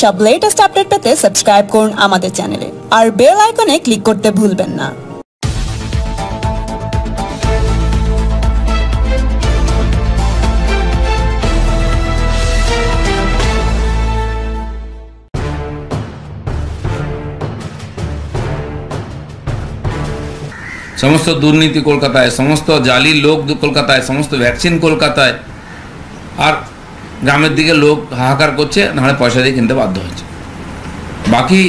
সব latest update পেতে subscribe করুন আমাদের চ্যানেলে আর বেল আইকনে ক্লিক করতে ভুলবেন না। সমস্ত দুর্নীতি কলকাতায়, সমস্ত জালি লোক দু- কলকাতায়, সমস্ত ভ্যাকসিন কলকাতায়। আর গ্রামের দিকে লোক হাহাকার করছে নাহলে পয়সা দিয়ে কিনতে বাধ্য হচ্ছে। বাকি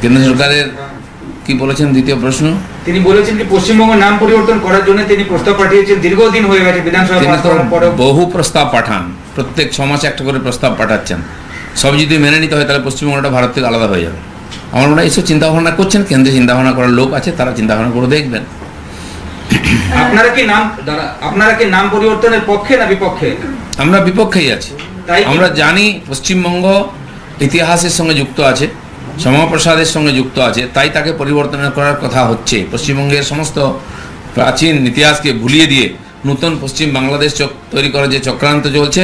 কেন্দ্র সরকারের কি বলেছেন দ্বিতীয় প্রশ্ন? তিনি বলেছেন যে পশ্চিমবঙ্গের নাম পরিবর্তন করার জন্য তিনি প্রস্তাব পাঠিয়েছেন দীর্ঘদিন হয়ে গেছে বিধানসভা বহু প্রস্তাব পাঠান প্রত্যেক ছ মাসে একটা করে প্রস্তাব পাঠাচ্ছেন। সব যদি মেনে নিতে হয় তাহলে পশ্চিমবঙ্গটা ভারত থেকে আলাদা হয়ে যাবে। আমার মনে হয় এইসব চিন্তাভাবনা করছেন কেন্দ্রে চিন্তাভাবনা করার লোক আছে তারা চিন্তাভাবনা করে দেখবেন। আপনারা কি নাম আপনারা কি নাম পরিবর্তনের পক্ষে না বিপক্ষে? আমরা বিপক্ষেই আছি। তাই আমরা জানি পশ্চিমবঙ্গ ইতিহাসের সঙ্গে যুক্ত আছে শ্যামাপ্রসাদের সঙ্গে যুক্ত আছে তাই তাকে পরিবর্তন করার কথা হচ্ছে। পশ্চিমবঙ্গের সমস্ত প্রাচীন ইতিহাসকে ভুলিয়ে দিয়ে নতুন পশ্চিম বাংলাদেশ তৈরি করার যে চক্রান্ত চলছে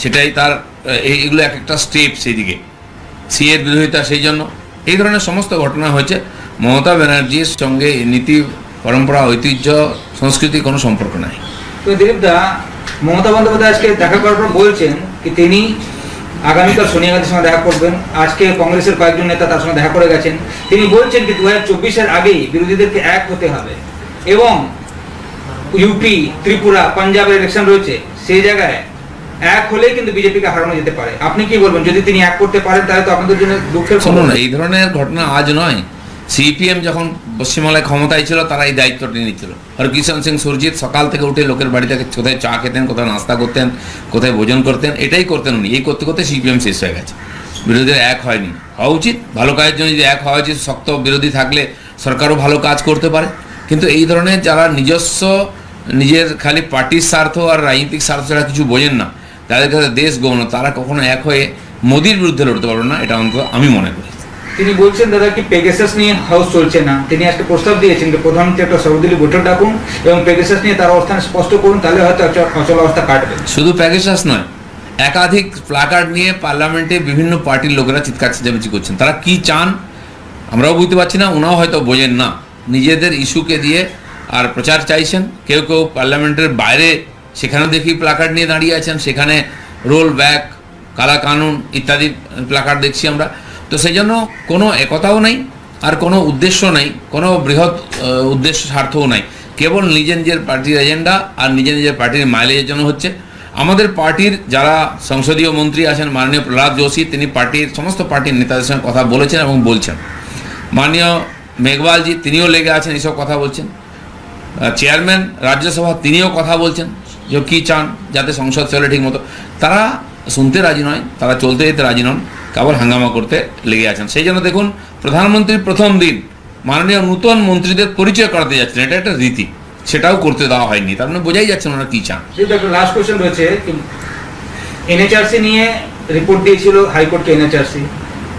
সেটাই তার এইগুলো এক একটা স্টেপ সেই দিকে সি এর বিরোধিতা সেই জন্য। এই ধরনের সমস্ত ঘটনা হয়েছে। মমতা ব্যানার্জির সঙ্গে নীতি পরম্পরা ঐতিহ্য সংস্কৃতি কোনো সম্পর্ক নাই। তো দিলীপ দা মমতা বন্দ্যোপাধ্যায় আজকে দেখা করার পর বলছেন কি তিনি আগামীকাল সোনিয়া গান্ধীর সঙ্গে দেখা করবেন। আজকে কংগ্রেসের কয়েকজন নেতা তার সঙ্গে দেখা করে গেছেন। তিনি বলছেন কি দু হাজার চব্বিশের আগেই বিরোধীদেরকে এক হতে হবে এবং ইউপি ত্রিপুরা পাঞ্জাবের ইলেকশন রয়েছে সেই জায়গায় এক হলেই কিন্তু বিজেপিকে হারানো যেতে পারে। আপনি কি বলবেন? যদি তিনি এক করতে পারেন তাহলে তো আপনাদের জন্য দুঃখের। শুনুন এই ধরনের ঘটনা আজ নয়। সিপিএম যখন পশ্চিমবাংলায় ক্ষমতায় ছিল তারা এই দায়িত্বটি নিচ্ছিল হরকিষণ সিং, সুরজিৎ সকাল থেকে উঠে লোকের বাড়ি থেকে কোথায় চা খেতেন, কোথায় নাস্তা করতেন, কোথায় ভোজন করতেন, এটাই করতেন উনি। এই করতে করতে সিপিএম শেষ হয়ে গেছে। বিরোধীরা এক হয়নি। হওয়া উচিত। ভালো কাজের জন্য যদি এক হওয়া উচিত, শক্ত বিরোধী থাকলে সরকারও ভালো কাজ করতে পারে। কিন্তু এই ধরনের যারা নিজস্ব, নিজের খালি পার্টির স্বার্থ আর রাজনৈতিক স্বার্থ ছাড়া কিছু বোঝেন না, তাদের কাছে দেশ গৌণ, তারা কখনো এক হয়ে মোদির বিরুদ্ধে লড়তে পারবে না, এটা অন্তত আমি মনে করি। তিনি বলছেন, দাদা, কি পেগাসাস নিয়ে হাউস চলছে না? তিনি আজকে প্রস্তাব দিয়েছেন যে প্রধানমন্ত্রী একটা সর্বদলীয় বৈঠক ডাকুন এবং পেগাসাস নিয়ে তার অবস্থান স্পষ্ট করুন, তাহলে হয়তো অচল অবস্থা কাটবে। শুধু প্যাকেজাস নয়, একাধিক প্লাকার্ড নিয়ে পার্লামেন্টে বিভিন্ন পার্টির লোকেরা চিৎকার চেঁচামেচি করছেন। তারা কি চান আমরাও বুঝতে পারছি না ওনাও হয়তো বোঝেন না। নিজেদের ইস্যুকে দিয়ে আর প্রচার চাইছেন। কেউ কেউ পার্লামেন্টের বাইরে সেখানে দেখি প্লাকার্ড নিয়ে দাঁড়িয়ে আছেন, সেখানে রোল ব্যাক কালা কানুন ইত্যাদি প্লাকার্ড দেখছি আমরা। তো সেই জন্য কোনো একতাও নেই, আর কোনো উদ্দেশ্য নাই, কোনো বৃহৎ উদ্দেশ্য স্বার্থও নাই। কেবল নিজের নিজের পার্টির এজেন্ডা আর নিজের নিজের পার্টির মাইলেজের জন্য হচ্ছে। আমাদের পার্টির যারা সংসদীয় মন্ত্রী আছেন, মাননীয় প্রহ্লাদ যোশী, তিনি পার্টির সমস্ত পার্টির নেতাদের সঙ্গে কথা বলেছেন এবং বলছেন। মাননীয় মেঘওয়ালজি, তিনিও লেগে আছেন, এইসব কথা বলছেন। চেয়ারম্যান রাজ্যসভা, তিনিও কথা বলছেন যে কী চান, যাতে সংসদ চলে ঠিক মতো তারা শুনতে রাজি নয়, তারা চলতে যেতে রাজি নন কেবল হাঙ্গামা করতে লেগে আছেন। সেই জন্য দেখুন, প্রধানমন্ত্রীর প্রথম দিন মাননীয় নূতন মন্ত্রীদের পরিচয় করাতে যাচ্ছেন এটা একটা রীতি, সেটাও করতে দেওয়া হয়নি, তার মানে বোঝাই যাচ্ছে ওনারা কী চান। লাস্ট কোশ্চেন রয়েছে এনএচআরসি নিয়ে রিপোর্ট দিয়েছিল হাইকোর্টকে এনএচআরসি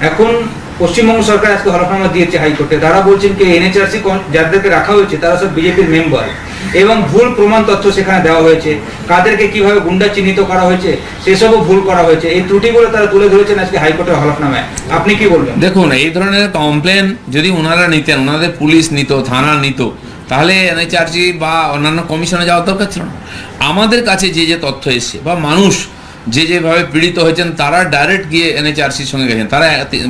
এখন পশ্চিমবঙ্গ সরকার আজকে হলফনামা দিয়েছে হাইকোর্টে, তারা বলছেন কি এনএচআরসি যাদেরকে রাখা হয়েছে, তারা সব বিজেপির মেম্বার এবং ভুল প্রমাণ তথ্য সেখানে দেওয়া হয়েছে। কাদেরকে কীভাবে গুন্ডা চিহ্নিত করা হয়েছে, সেসবও ভুল করা হয়েছে। এই ত্রুটিগুলো তারা তুলে ধরেছেন আজকে হাইকোর্টের হলফনামায়। আপনি কি বলবেন? দেখুন, এই ধরনের কমপ্লেন যদি ওনারা নিতেন ওনাদের পুলিশ নিত থানা নিত, তাহলে এনএচআরসি বা অন্যান্য কমিশনে যাওয়ার দরকার ছিল না। আমাদের কাছে যে যে তথ্য এসছে, বা মানুষ যে যেভাবে পীড়িত হয়েছেন, তারা ডাইরেক্ট গিয়ে এনএচআরসির সঙ্গে গেছেন। তারা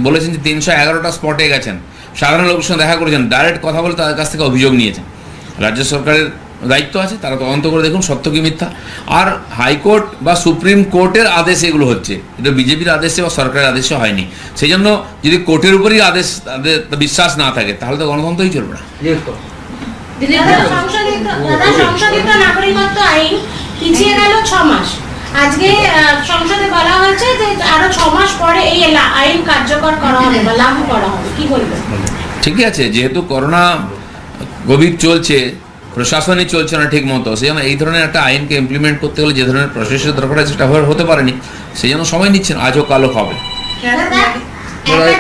বলেছেন যে তিনশো এগারোটা স্পটে গেছেন। সাধারণ লোকের সঙ্গে দেখা করেছেন ডাইরেক্ট কথা বলে তাদের কাছ থেকে অভিযোগ নিয়েছেন। রাজ্য সরকারের দায়িত্ব আছে তারা তদন্ত করে দেখুন সত্য কি মিথ্যা। আর হাইকোর্ট বা সুপ্রিম কোর্টের আদেশ এগুলো হচ্ছে। এটা বিজেপির আদেশে বা সরকারের আদেশে হয়নি। সেই জন্য যদি কোর্টের উপরই আদেশ তাদের বিশ্বাস না থাকে তাহলে তো গণতন্ত্রই চলবে না। জিজ্ঞেস করুন দাদা সংশোধিত দাদা সংশোধিত নাগরিকত্ব আইন পিছিয়ে গেল ছ মাস। আজকে সংসদে বলা হয়েছে যে আরও ছ মাস পরে এই আইন কার্যকর করা হবে বা লাগু করা হবে। কি বলবেন? ঠিকই আছে যেহেতু করোনা কোভিড চলছে প্রশাসনই চলছে না ঠিক মতো সেই জন্য এই ধরনের একটা আইনকে ইমপ্লিমেন্ট করতে হলে যে ধরনের প্রসেসের দরকার আছে সেটা হতে পারেনি। সেই জন্য সময় নিচ্ছেন আজও কালো হবে। আচ্ছা, হ্যাঁ,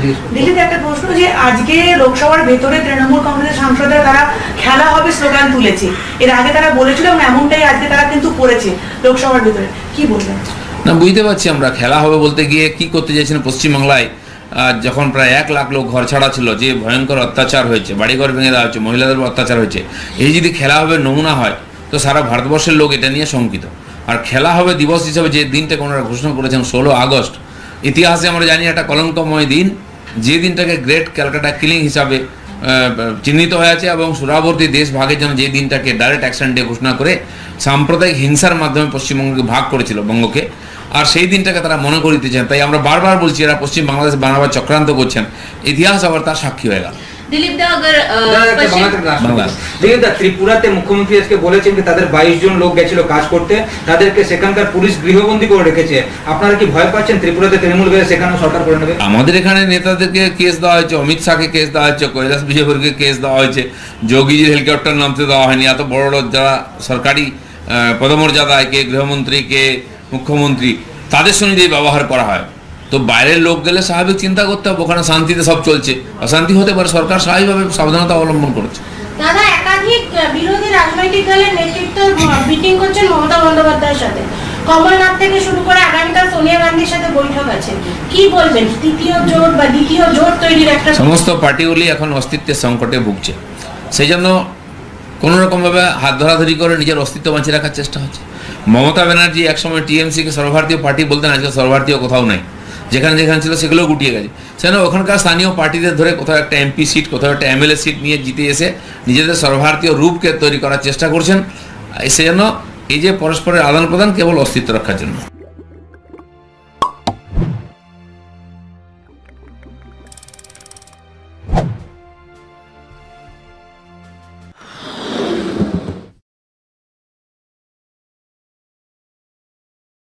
জিজ্ঞেস করুন। দিল্লিতে একটা প্রশ্ন যে আজকে লোকসভার ভেতরে তৃণমূল কংগ্রেসের সাংসদরা তারা খেলা হবে স্লোগান তুলেছে। এর আগে তারা বলেছিল এমনটাই আজকে তারা কিন্তু করেছে লোকসভার ভেতরে। কি বলবেন? না বুঝতে পারছি আমরা খেলা হবে বলতে গিয়ে কি করতে চাইছেন পশ্চিমবাংলায়? যখন প্রায় এক লাখ লোক ঘর ছাড়া ছিল, যে ভয়ঙ্কর অত্যাচার হয়েছে, বাড়িঘর ভেঙে দেওয়া হচ্ছে মহিলাদের অত্যাচার হয়েছে, এই যদি খেলা হবে, নমুনা হয়, তো সারা ভারতবর্ষের লোক এটা নিয়ে শঙ্কিত। আর খেলা হবে দিবস হিসেবে যে দিনটাকে ওনারা ঘোষণা করেছেন, ষোলো আগস্ট, ইতিহাসে আমরা জানি একটা কলঙ্কময় দিন, যে দিনটাকে গ্রেট ক্যালকাটা কিলিং হিসাবে চিহ্নিত হয়ে আছে এবং সুরাবর্তী দেশ ভাগের জন্য যে দিনটাকে ডাইরেক্ট অ্যাকশন ডে ঘোষণা করে সাম্প্রদায়িক হিংসার মাধ্যমে পশ্চিমবঙ্গকে ভাগ করেছিল বঙ্গকে। আর সেই দিনটাকে তারা মনে করিতে চান। তাই আমরা বারবার বলছি, এরা পশ্চিম বাংলাদেশ বানাবার চক্রান্ত করছেন। ইতিহাস আবার তার সাক্ষী হয়ে গেল। তাদের বাইশ জন লোক গেছিল কাজ করতে। তাদেরকে সেখানকার পুলিশ করে রেখেছে। আপনারা কি ভয় পাচ্ছেন? ত্রিপুরাতে তৃণমূল সেখানে আমাদের এখানে নেতাদেরকে দেওয়া হয়েছে অমিত শাহকে কেস দেওয়া হয়েছে কৈলাস বিজয়বর্গকে কেস দেওয়া হয়েছে যোগীজির হেলিকপ্টার নামতে দেওয়া হয়নি। এত বড় বড় যারা সরকারি পদমর্যাদায় কে গৃহমন্ত্রী কে মুখ্যমন্ত্রী তাদের সঙ্গে যে ব্যবহার করা হয় তো বাইরের লোক গেলে স্বাভাবিক চিন্তা করতে হবে ওখানে শান্তিতে সব চলছে। অশান্তি হতে পারে সরকার স্বাভাবিকভাবে সাবধানতা অবলম্বন করছে। দাদা একাধিক বিরোধী রাজনৈতিক দলের নেতৃত্ব মিটিং করছেন মমতা বন্দ্যোপাধ্যায়ের সাথে। কমলনাথ থেকে শুরু করে আগামীকাল সোনিয়া গান্ধীর সাথে বৈঠক আছে। কি বলবেন? তৃতীয় জোট বা দ্বিতীয় জোট তৈরির একটা সমস্ত পার্টিগুলি এখন অস্তিত্বের সংকটে ভুগছে। সেই জন্য কোনো রকমভাবে হাত ধরাধরি করে নিজের অস্তিত্ব বাঁচিয়ে রাখার চেষ্টা হচ্ছে। মমতা ব্যানার্জি একসময় টিএমসিকে সর্বভারতীয় পার্টি বলতেন আজকে সর্বভারতীয় কোথাও নাই। যেখানে যেখানে ছিল সেগুলো গুটিয়ে গেছে। সেখানে ওখানকার স্থানীয় পার্টিদের ধরে কোথাও একটা এমপি সিট কোথাও একটা এমএলএ সিট নিয়ে জিতে এসে নিজেদের সর্বভারতীয় রূপকে তৈরি করার চেষ্টা করছেন। সেজন্য এই যে পরস্পরের আদান প্রদান কেবল অস্তিত্ব রক্ষার জন্য।